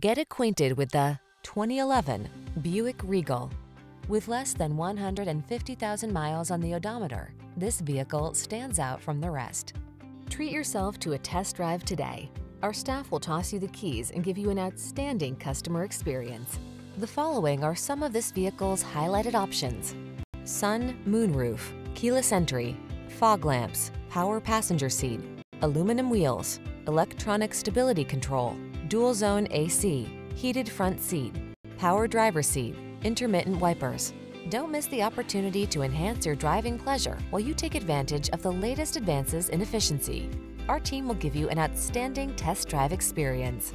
Get acquainted with the 2011 Buick Regal. With less than 150,000 miles on the odometer, this vehicle stands out from the rest. Treat yourself to a test drive today. Our staff will toss you the keys and give you an outstanding customer experience. The following are some of this vehicle's highlighted options. Sun moonroof, keyless entry, fog lamps, power passenger seat, aluminum wheels, electronic stability control, dual zone AC, heated front seat, power driver seat, intermittent wipers. Don't miss the opportunity to enhance your driving pleasure while you take advantage of the latest advances in efficiency. Our team will give you an outstanding test drive experience.